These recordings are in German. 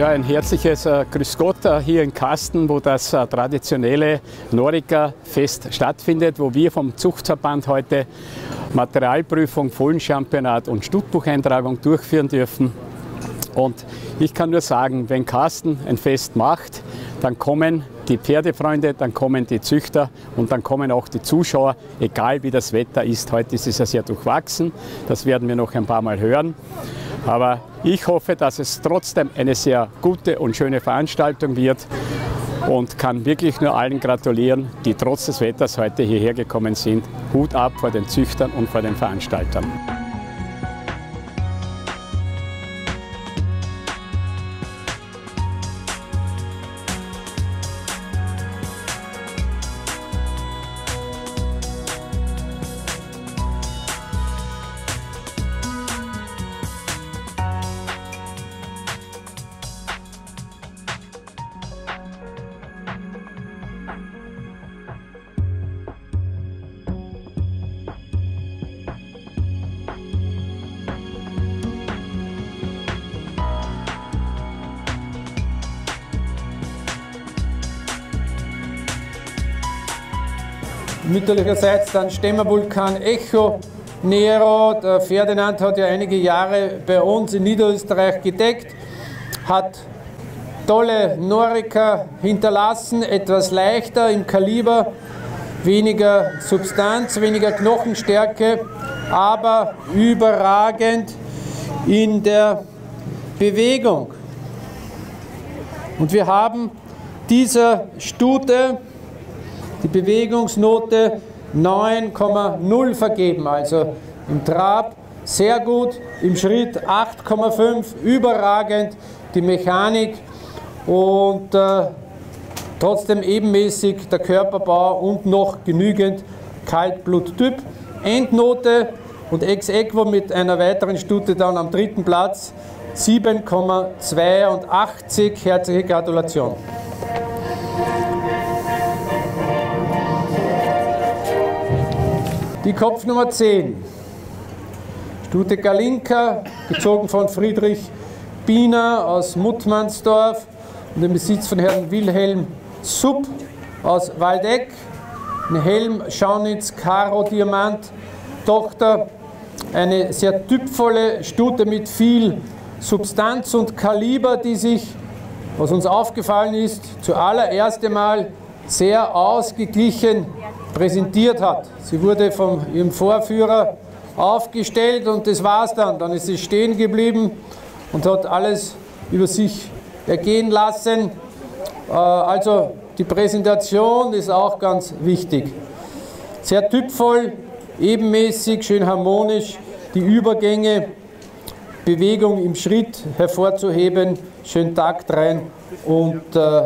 Ja, ein herzliches äh, Grüß Gott äh, hier in Kasten, wo das äh, traditionelle Norika-Fest stattfindet, wo wir vom Zuchtverband heute Materialprüfung, Fohlenchampionat und Stutbucheintragung durchführen dürfen. Und ich kann nur sagen, wenn Carsten ein Fest macht, dann kommen die Pferdefreunde, dann kommen die Züchter und dann kommen auch die Zuschauer, egal wie das Wetter ist. Heute ist es ja sehr durchwachsen, das werden wir noch ein paar Mal hören. Aber ich hoffe, dass es trotzdem eine sehr gute und schöne Veranstaltung wird und kann wirklich nur allen gratulieren, die trotz des Wetters heute hierher gekommen sind. Hut ab vor den Züchtern und vor den Veranstaltern. Mütterlicherseits dann Stemmervulkan Echo. Nero, der Ferdinand hat ja einige Jahre bei uns in Niederösterreich gedeckt, hat tolle Norika hinterlassen, etwas leichter im Kaliber, weniger Substanz, weniger Knochenstärke, aber überragend in der Bewegung. Und wir haben dieser Stute die Bewegungsnote 9,0 vergeben, also im Trab sehr gut, im Schritt 8,5, überragend die Mechanik und äh, trotzdem ebenmäßig der Körperbau und noch genügend Kaltbluttyp. Endnote und Ex-Equo mit einer weiteren Stute dann am dritten Platz 7,82. Herzliche Gratulation. Die Kopfnummer 10. Stute Galinka, gezogen von Friedrich Biener aus Muttmannsdorf und im Besitz von Herrn Wilhelm Sub aus Waldeck. Ein Helm Schaunitz Karo Diamant, Tochter, eine sehr typvolle Stute mit viel Substanz und Kaliber, die sich, was uns aufgefallen ist, zuallererst einmal sehr ausgeglichen präsentiert hat. Sie wurde von ihrem Vorführer aufgestellt und das war es dann. Dann ist sie stehen geblieben und hat alles über sich ergehen lassen. Äh, also die Präsentation ist auch ganz wichtig. Sehr typvoll, ebenmäßig, schön harmonisch, die Übergänge, Bewegung im Schritt hervorzuheben, schön Takt rein und äh,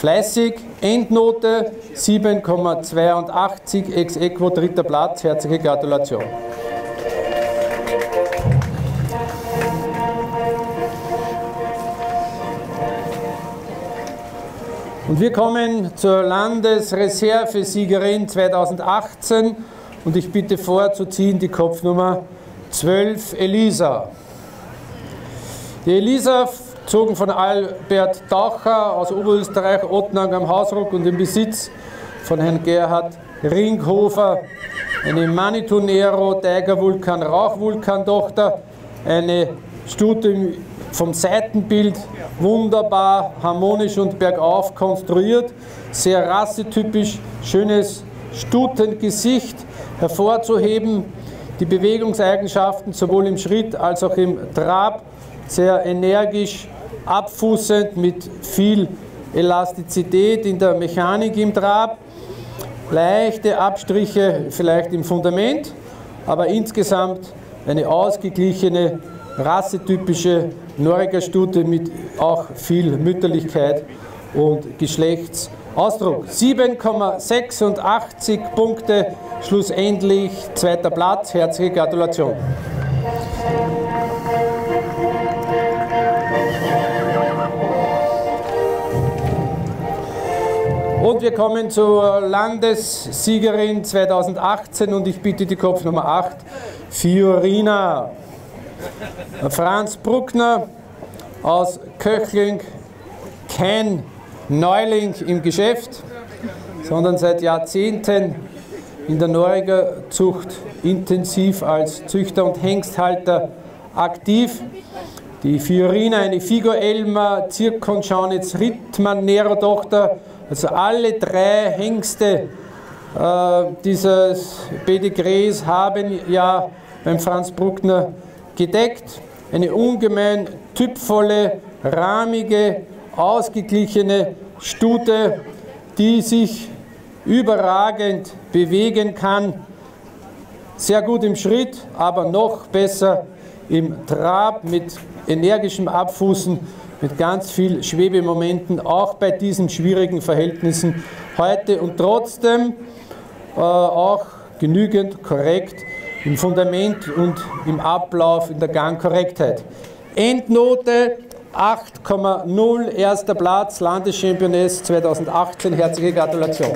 Fleißig, Endnote 7,82, ex equo dritter Platz, herzliche Gratulation. Und wir kommen zur Landesreservesiegerin 2018 und ich bitte vorzuziehen die Kopfnummer 12 Elisa. Die Elisa gezogen von Albert Taucher aus Oberösterreich, Ottnang am Hausruck und im Besitz von Herrn Gerhard Ringhofer, eine Manitou Nero, Tigervulkan, Rauchvulkan-Tochter, eine Stute vom Seitenbild wunderbar harmonisch und bergauf konstruiert, sehr rassetypisch, schönes Stutengesicht hervorzuheben, die Bewegungseigenschaften sowohl im Schritt als auch im Trab sehr energisch abfußend mit viel Elastizität in der Mechanik im Trab, leichte Abstriche vielleicht im Fundament, aber insgesamt eine ausgeglichene, rassetypische Norika-Stute mit auch viel Mütterlichkeit und Geschlechtsausdruck. 7,86 Punkte, schlussendlich zweiter Platz. Herzliche Gratulation. Und wir kommen zur Landessiegerin 2018 und ich bitte die Kopfnummer 8, Fiorina. Franz Bruckner, aus Köchling kein Neuling im Geschäft, sondern seit Jahrzehnten in der Norweger Zucht intensiv als Züchter und Hengsthalter aktiv. Die Fiorina, eine Figo Elmer, Zirkon Schaunitz, Rittmann, Nero-Tochter, also alle drei Hengste äh, dieses Pedigrees haben ja beim Franz Bruckner gedeckt. Eine ungemein typvolle, rahmige, ausgeglichene Stute, die sich überragend bewegen kann, sehr gut im Schritt, aber noch besser im Trab mit energischem Abfußen, mit ganz viel Schwebemomenten, auch bei diesen schwierigen Verhältnissen heute und trotzdem äh, auch genügend korrekt im Fundament und im Ablauf, in der Gangkorrektheit. Endnote 8,0, erster Platz, Landeschampioness 2018. Herzliche Gratulation.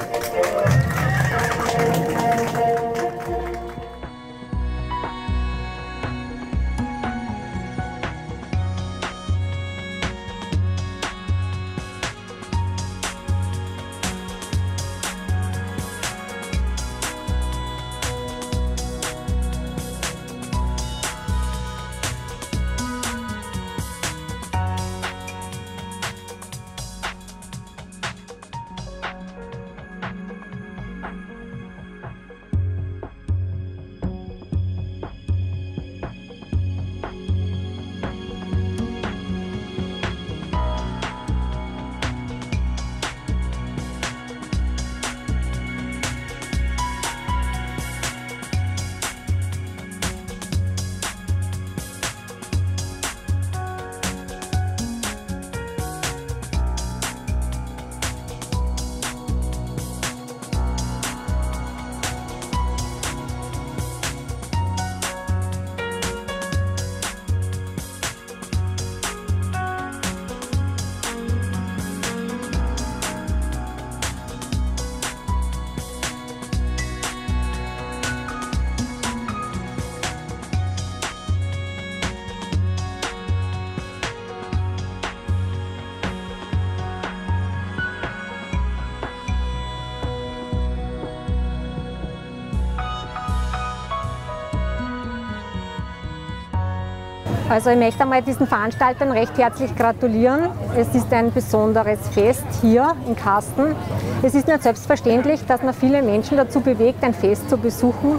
Also ich möchte einmal diesen Veranstaltern recht herzlich gratulieren. Es ist ein besonderes Fest hier in Kasten. Es ist nicht selbstverständlich, dass man viele Menschen dazu bewegt, ein Fest zu besuchen,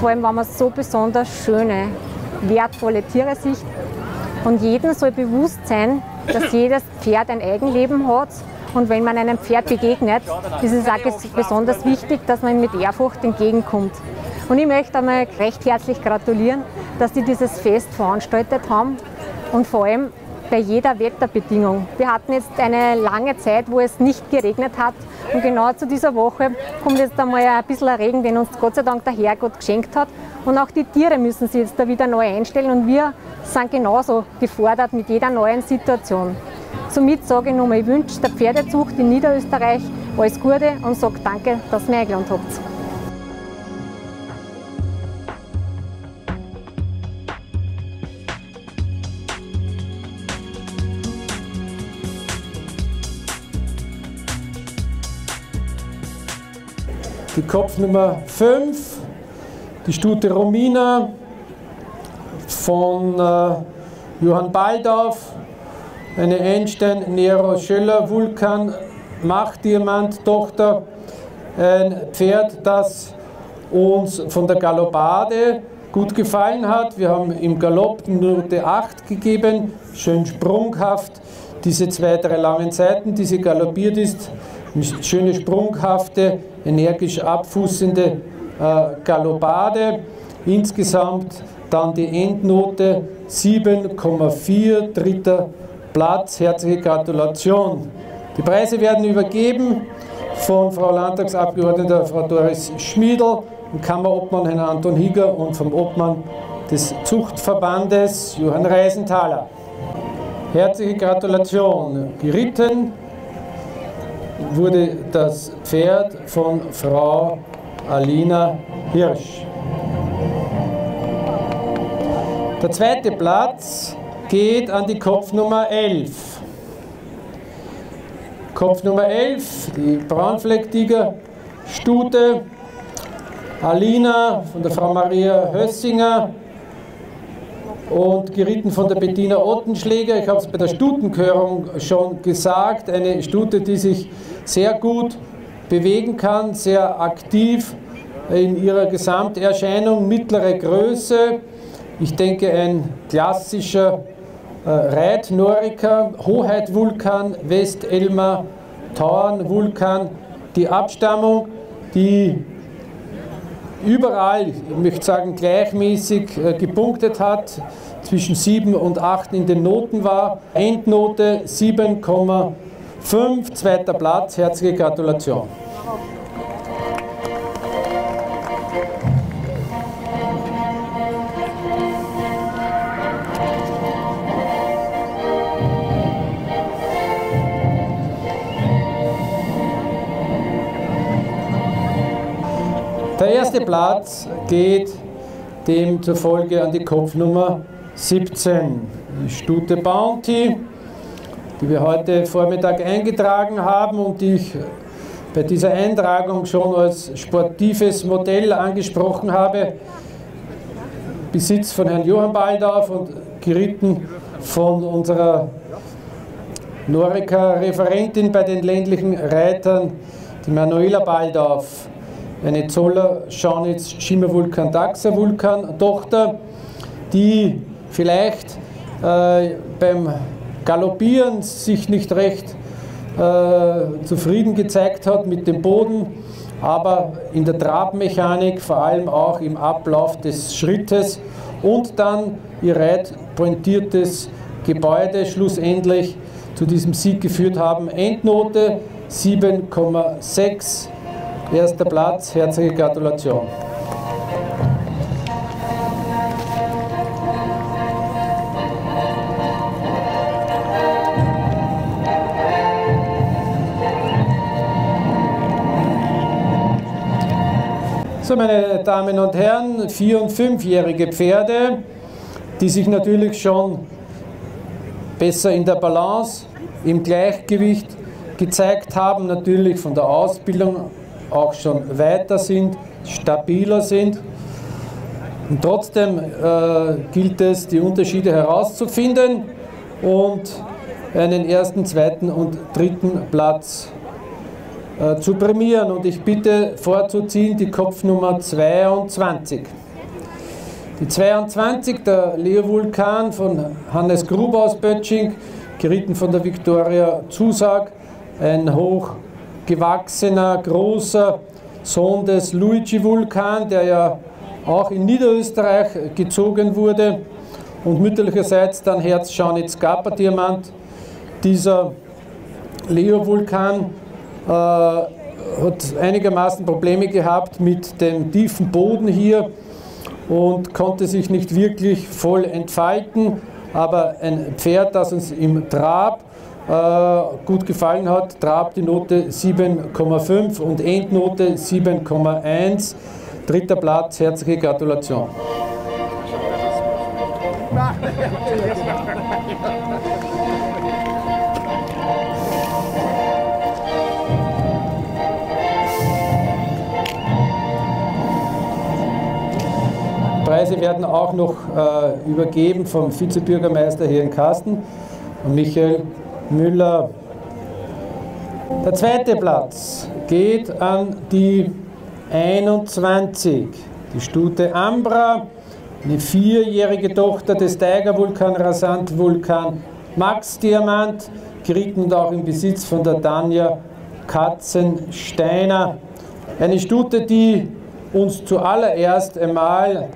vor allem wenn man so besonders schöne, wertvolle Tiere sieht. Und jedem soll bewusst sein, dass jedes Pferd ein Eigenleben hat und wenn man einem Pferd begegnet, ist es auch besonders wichtig, dass man ihm mit Ehrfurcht entgegenkommt. Und ich möchte einmal recht herzlich gratulieren, dass die dieses Fest veranstaltet haben und vor allem bei jeder Wetterbedingung. Wir hatten jetzt eine lange Zeit, wo es nicht geregnet hat und genau zu dieser Woche kommt jetzt einmal ein bisschen Regen, den uns Gott sei Dank der Herrgott geschenkt hat. Und auch die Tiere müssen sich jetzt da wieder neu einstellen und wir sind genauso gefordert mit jeder neuen Situation. Somit sage ich nochmal, ich wünsche der Pferdezucht in Niederösterreich alles Gute und sage danke, dass ihr mich eingeladen habt. Die Kopfnummer 5, die Stute Romina von äh, Johann Baldauf, eine Einstein Nero Schöller Vulkan Machtdiamant Tochter, ein Pferd, das uns von der Galoppade gut gefallen hat. Wir haben im Galopp Note 8 gegeben, schön sprunghaft. Diese zwei, drei langen Seiten, die sie galoppiert ist, schöne sprunghafte energisch abfußende äh, Galoppade. Insgesamt dann die Endnote 7,4, dritter Platz. Herzliche Gratulation. Die Preise werden übergeben von Frau Landtagsabgeordnete Frau Doris Schmiedl, dem Kammerobmann Herrn Anton Hieger und vom Obmann des Zuchtverbandes Johann Reisenthaler. Herzliche Gratulation. Geritten wurde das Pferd von Frau Alina Hirsch. Der zweite Platz geht an die Kopfnummer 11. Kopfnummer 11, die Braunflecktiger Stute, Alina von der Frau Maria Hössinger und geritten von der Bettina Ottenschläger. Ich habe es bei der Stutenkörung schon gesagt, eine Stute, die sich sehr gut bewegen kann, sehr aktiv in ihrer Gesamterscheinung, mittlere Größe. Ich denke, ein klassischer äh, Reitnoriker, Hoheit-Vulkan, Westelmer, Tauern-Vulkan, die Abstammung, die überall, ich möchte sagen, gleichmäßig äh, gepunktet hat, zwischen 7 und 8 in den Noten war. Endnote 7,5, zweiter Platz, herzliche Gratulation. Der erste Platz geht demzufolge an die Kopfnummer 17, die Stute Bounty, die wir heute Vormittag eingetragen haben und die ich bei dieser Eintragung schon als sportives Modell angesprochen habe. Besitz von Herrn Johann Baldauf und geritten von unserer Norika-Referentin bei den ländlichen Reitern, die Manuela Baldauf eine Zoller Schaunitz Schimmervulkan Daxa Vulkan Tochter, die vielleicht äh, beim Galoppieren sich nicht recht äh, zufrieden gezeigt hat mit dem Boden, aber in der Trabmechanik, vor allem auch im Ablauf des Schrittes und dann ihr reitpointiertes Gebäude schlussendlich zu diesem Sieg geführt haben. Endnote 7,6 Erster Platz, herzliche Gratulation. So, meine Damen und Herren, vier- und fünfjährige Pferde, die sich natürlich schon besser in der Balance, im Gleichgewicht gezeigt haben, natürlich von der Ausbildung auch schon weiter sind, stabiler sind. Und trotzdem äh, gilt es, die Unterschiede herauszufinden und einen ersten, zweiten und dritten Platz äh, zu prämieren. Und ich bitte vorzuziehen die Kopfnummer 22. Die 22, der Leo Vulkan von Hannes Grub aus Bötsching, geritten von der Viktoria Zusag, ein hoch gewachsener, großer Sohn des Luigi Vulkan, der ja auch in Niederösterreich gezogen wurde und mütterlicherseits dann Herz Schaunitz Gapa Diamant. Dieser Leo Vulkan äh, hat einigermaßen Probleme gehabt mit dem tiefen Boden hier und konnte sich nicht wirklich voll entfalten, aber ein Pferd, das uns im Trab gut gefallen hat. Trab die Note 7,5 und Endnote 7,1. Dritter Platz, herzliche Gratulation. Preise werden auch noch äh, übergeben vom Vizebürgermeister hier in Kasten, Michael Müller. Der zweite Platz geht an die 21, die Stute Ambra, eine vierjährige Tochter des Tigervulkan, Rasant-Vulkan Max Diamant, geritten und auch im Besitz von der Tanja Katzensteiner. Eine Stute, die uns zuallererst einmal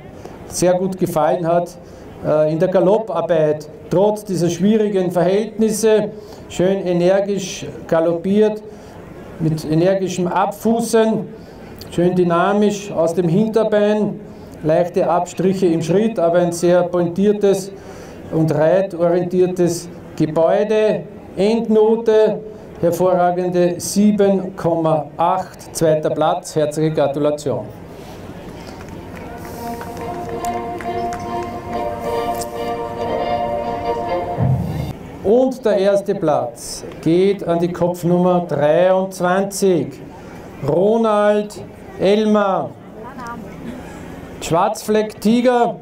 sehr gut gefallen hat äh, in der Galopparbeit trotz dieser schwierigen Verhältnisse schön energisch galoppiert, mit energischem Abfußen, schön dynamisch aus dem Hinterbein, leichte Abstriche im Schritt, aber ein sehr pointiertes und reitorientiertes Gebäude. Endnote, hervorragende 7,8, zweiter Platz, herzliche Gratulation. Und der erste Platz geht an die Kopfnummer 23. Ronald Elmar. Schwarzfleck Tiger.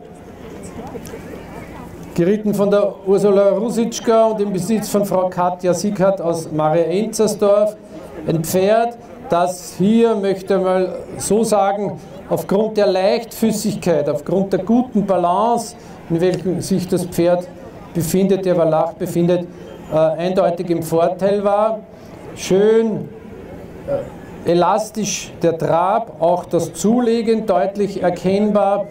Geritten von der Ursula Rusitschka und im Besitz von Frau Katja Siegert aus Maria Enzersdorf. Ein Pferd, das hier, möchte mal so sagen, aufgrund der Leichtfüßigkeit, aufgrund der guten Balance, in welchem sich das Pferd befindet, der Wallach befindet, äh, eindeutig im Vorteil war. Schön äh, elastisch der Trab, auch das Zulegen deutlich erkennbar.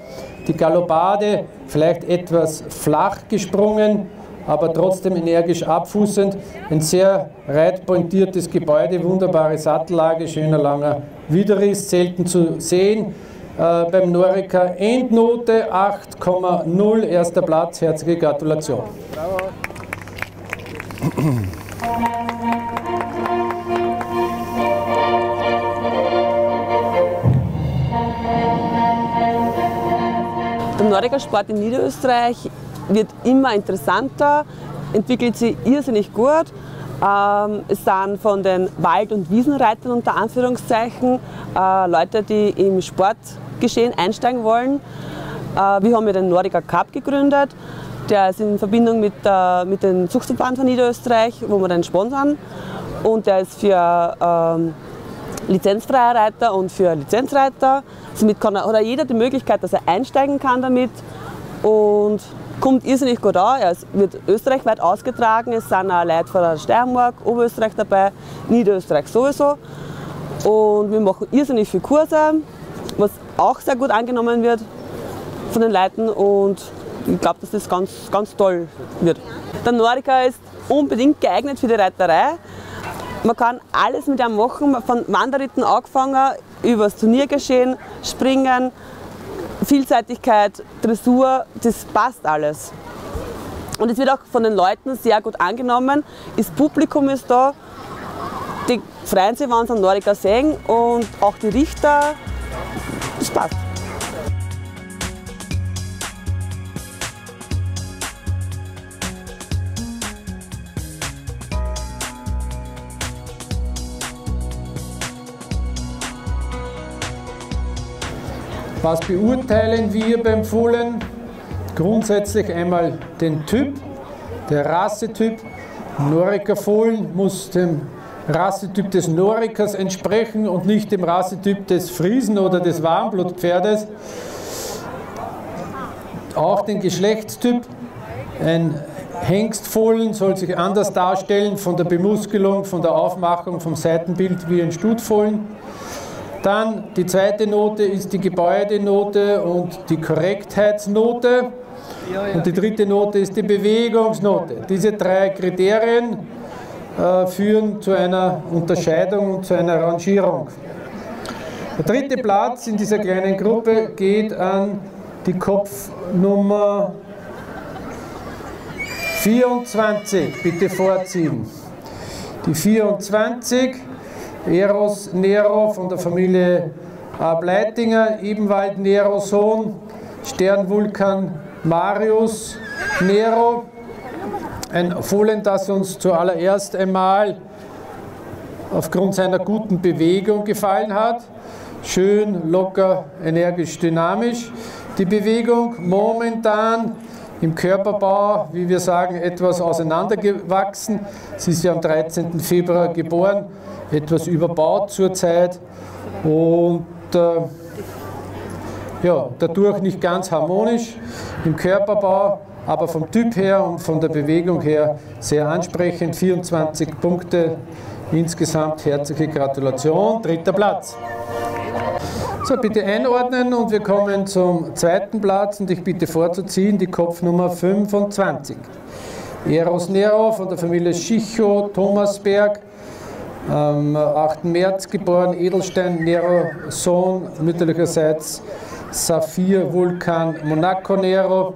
Die Galoppade vielleicht etwas flach gesprungen, aber trotzdem energisch abfußend. Ein sehr reitpointiertes Gebäude, wunderbare Sattellage, schöner langer Widerriss, selten zu sehen. Äh, beim Norika Endnote 8,0, erster Platz, herzliche Gratulation. Bravo. Der Norika-Sport in Niederösterreich wird immer interessanter, entwickelt sich irrsinnig gut. Ähm, es sind von den Wald- und Wiesenreitern unter Anführungszeichen äh, Leute, die im Sportgeschehen einsteigen wollen. Äh, wir haben ja den Nordica Cup gegründet. Der ist in Verbindung mit, äh, mit dem Zuchtverband von Niederösterreich, wo wir den sponsern. Und der ist für ähm, lizenzfreie Reiter und für Lizenzreiter. Somit kann er, hat jeder die Möglichkeit, dass er einsteigen kann damit. Und kommt irrsinnig gut an. Er wird österreichweit ausgetragen. Es sind auch Leute von der Steiermark, Oberösterreich dabei, Niederösterreich sowieso. Und wir machen irrsinnig viele Kurse, was auch sehr gut angenommen wird von den Leuten. Und ich glaube, dass das ganz, ganz toll wird. Der Norika ist unbedingt geeignet für die Reiterei. Man kann alles mit ihm machen, von Wanderritten angefangen, über das Turniergeschehen, Springen, Vielseitigkeit, Dressur, das passt alles. Und es wird auch von den Leuten sehr gut angenommen. Das Publikum ist da, die freuen sich, wenn sie einen Norika sehen und auch die Richter, das passt. Was beurteilen wir beim Fohlen? Grundsätzlich einmal den Typ, der Rassetyp. Noriker Fohlen muss dem Rassetyp des Norikers entsprechen und nicht dem Rassetyp des Friesen oder des Warmblutpferdes. Auch den Geschlechtstyp. Ein Hengstfohlen soll sich anders darstellen von der Bemuskelung, von der Aufmachung, vom Seitenbild wie ein Stutfohlen. Dann die zweite Note ist die Gebäudenote und die Korrektheitsnote. Und die dritte Note ist die Bewegungsnote. Diese drei Kriterien führen zu einer Unterscheidung und zu einer Rangierung. Der dritte Platz in dieser kleinen Gruppe geht an die Kopfnummer 24. Bitte vorziehen. Die 24 Eros Nero von der Familie Ableitinger, Ebenwald Nero Sohn, Sternvulkan Marius Nero. Ein Fohlen, das uns zuallererst einmal aufgrund seiner guten Bewegung gefallen hat. Schön, locker, energisch, dynamisch. Die Bewegung momentan im Körperbau, wie wir sagen, etwas auseinandergewachsen. Sie ist ja am 13. Februar geboren etwas überbaut zurzeit und äh, ja, dadurch nicht ganz harmonisch im Körperbau, aber vom Typ her und von der Bewegung her sehr ansprechend. 24 Punkte insgesamt. Herzliche Gratulation. Dritter Platz. So, bitte einordnen und wir kommen zum zweiten Platz und ich bitte vorzuziehen die Kopfnummer 25. Eros Nero von der Familie Schicho, Thomasberg, am 8. März geboren, Edelstein Nero Sohn, mütterlicherseits Saphir Vulkan Monaco Nero.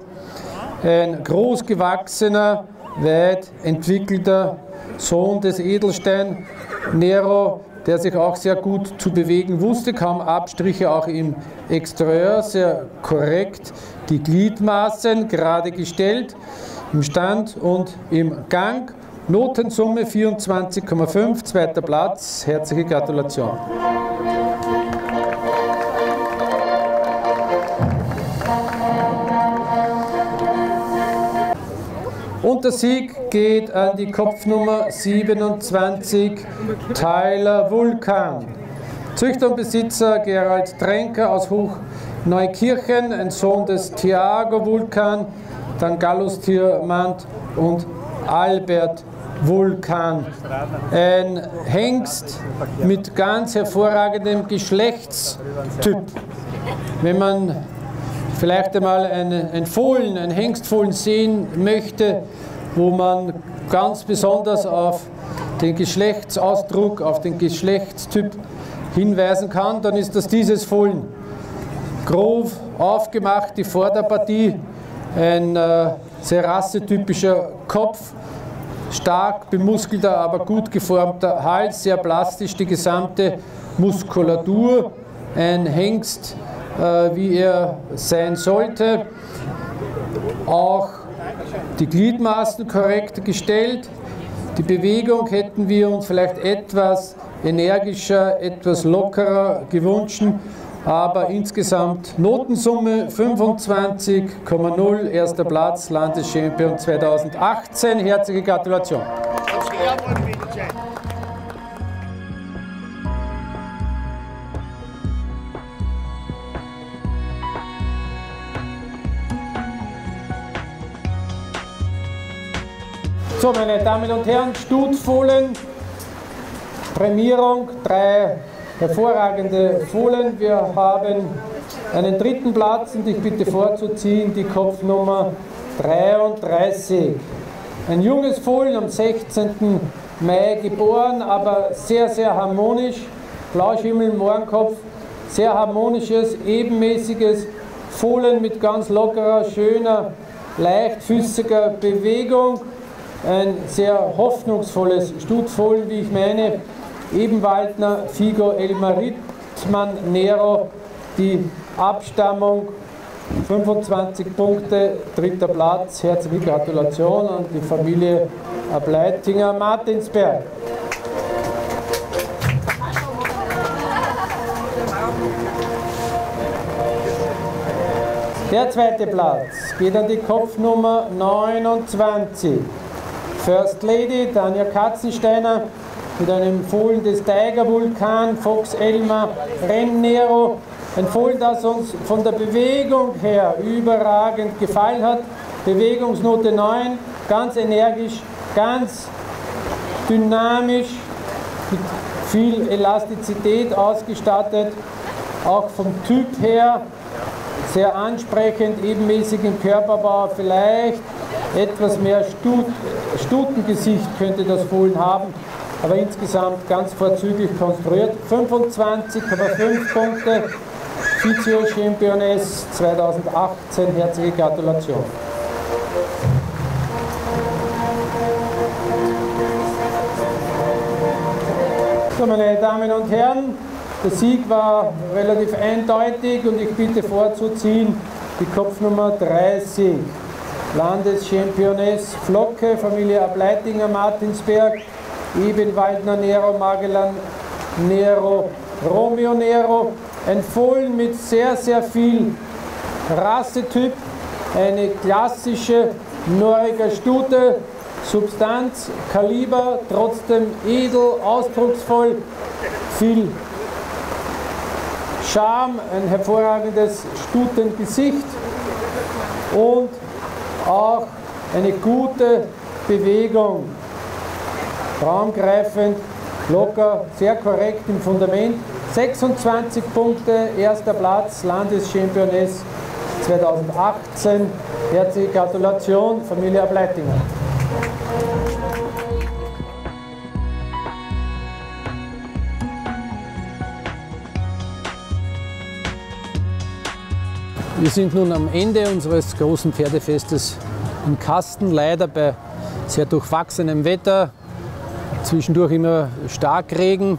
Ein großgewachsener, weit entwickelter Sohn des Edelstein Nero, der sich auch sehr gut zu bewegen wusste, kaum Abstriche auch im Exterieur, sehr korrekt, die Gliedmaßen gerade gestellt. im Stand und im Gang. Notensumme 24,5, zweiter Platz. Herzliche Gratulation. Der Sieg geht an die Kopfnummer 27, Tyler Vulkan. Züchter und Besitzer Gerald Tränker aus Hochneukirchen, ein Sohn des Thiago Vulkan, dann Gallus Diamant und Albert Vulkan. Ein Hengst mit ganz hervorragendem Geschlechtstyp. Wenn man vielleicht einmal ein, ein Fohlen, ein Hengstfohlen sehen möchte, wo man ganz besonders auf den Geschlechtsausdruck, auf den Geschlechtstyp hinweisen kann, dann ist das dieses Fohlen. Grob aufgemacht, die Vorderpartie, ein äh, sehr rassetypischer Kopf, stark bemuskelter, aber gut geformter Hals, sehr plastisch die gesamte Muskulatur, ein Hengst, äh, wie er sein sollte, auch die Gliedmaßen korrekt gestellt. Die Bewegung hätten wir uns vielleicht etwas energischer, etwas lockerer gewünscht, aber insgesamt Notensumme 25,0, erster Platz, Landeschampion 2018. Herzliche Gratulation. So, meine Damen und Herren, Stutfohlen, Prämierung, drei hervorragende Fohlen. Wir haben einen dritten Platz und ich bitte vorzuziehen die Kopfnummer 33. Ein junges Fohlen am 16. Mai geboren, aber sehr, sehr harmonisch. Blauschimmel, Mohrenkopf, sehr harmonisches, ebenmäßiges Fohlen mit ganz lockerer, schöner, leichtfüßiger Bewegung ein sehr hoffnungsvolles Stutfohlen, wie ich meine. Ebenwaldner, Figo, Elmar Rittmann, Nero, die Abstammung 25 Punkte, dritter Platz. Herzliche Gratulation an die Familie Ableitinger Martinsberg. Der zweite Platz geht an die Kopfnummer 29. First Lady Tanja Katzensteiner mit einem Fohlen des Tiger Vulkan, Fox Elmer, Rennero. Ein Fohlen, das uns von der Bewegung her überragend gefallen hat. Bewegungsnote 9, ganz energisch, ganz dynamisch, mit viel Elastizität ausgestattet, auch vom Typ her sehr ansprechend, ebenmäßig im Körperbau, vielleicht etwas mehr Stut Stutengesicht könnte das Fohlen haben, aber insgesamt ganz vorzüglich konstruiert. 25,5 Punkte, Vizio-Championess 2018, herzliche Gratulation. So, meine Damen und Herren, der Sieg war relativ eindeutig und ich bitte vorzuziehen die Kopfnummer 30. Landeschampioness Flocke, Familie Ableitinger, Martinsberg, Ebenwaldner Nero, Magellan Nero, Romeo Nero. Ein Fohlen mit sehr, sehr viel Rassetyp, eine klassische Norriger Stute, Substanz, Kaliber, trotzdem edel, ausdrucksvoll, viel Charme, ein hervorragendes Stutengesicht und auch eine gute Bewegung, raumgreifend, locker, sehr korrekt im Fundament. 26 Punkte, erster Platz, Landeschampioness 2018. Herzliche Gratulation, Familie Ableitinger. Wir sind nun am Ende unseres großen Pferdefestes im Kasten, leider bei sehr durchwachsenem Wetter, zwischendurch immer Starkregen.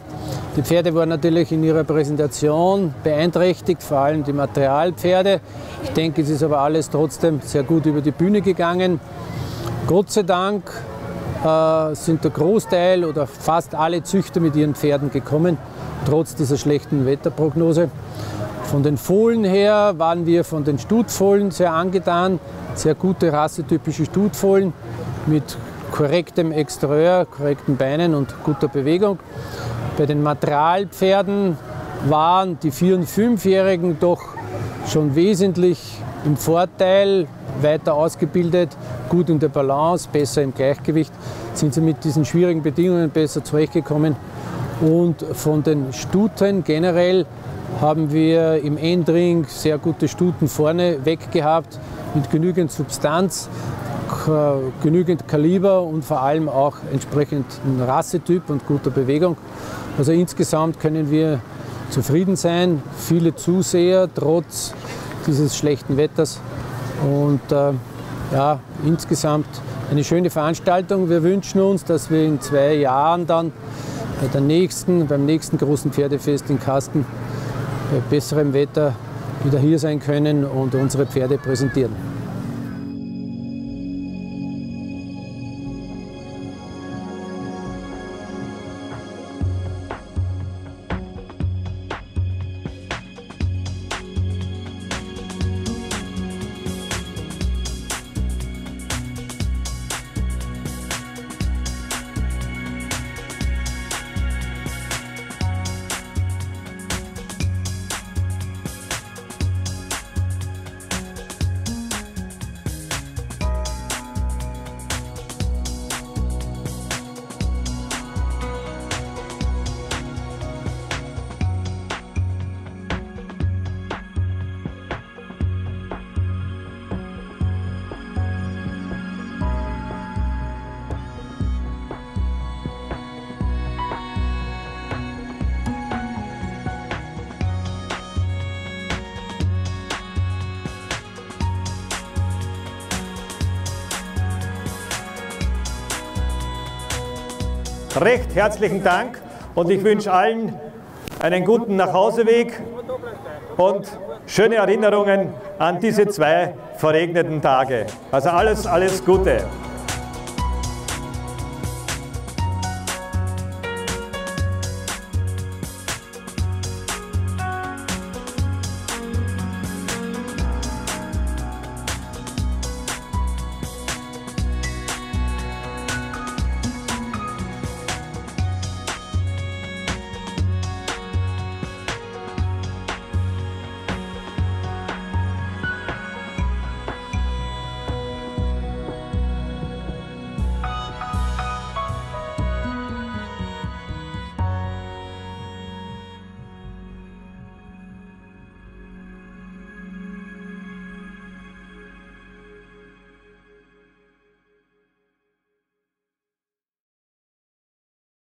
Die Pferde waren natürlich in ihrer Präsentation beeinträchtigt, vor allem die Materialpferde. Ich denke, es ist aber alles trotzdem sehr gut über die Bühne gegangen. Gott sei Dank äh, sind der Großteil oder fast alle Züchter mit ihren Pferden gekommen, trotz dieser schlechten Wetterprognose. Von den Fohlen her waren wir von den Stutfohlen sehr angetan, sehr gute rassetypische Stutfohlen mit korrektem Exterieur, korrekten Beinen und guter Bewegung. Bei den Materialpferden waren die 4- und 5-Jährigen doch schon wesentlich im Vorteil, weiter ausgebildet, gut in der Balance, besser im Gleichgewicht, sind sie mit diesen schwierigen Bedingungen besser zurechtgekommen. Und von den Stuten generell haben wir im Endring sehr gute Stuten vorne weg gehabt, mit genügend Substanz, genügend Kaliber und vor allem auch entsprechend Rassetyp und guter Bewegung. Also insgesamt können wir zufrieden sein. Viele Zuseher trotz dieses schlechten Wetters. Und äh, ja, insgesamt eine schöne Veranstaltung. Wir wünschen uns, dass wir in zwei Jahren dann bei der nächsten, beim nächsten großen Pferdefest in Kasten besserem Wetter wieder hier sein können und unsere Pferde präsentieren. Recht herzlichen Dank und ich wünsche allen einen guten Nachhauseweg und schöne Erinnerungen an diese zwei verregneten Tage. Also alles, alles Gute.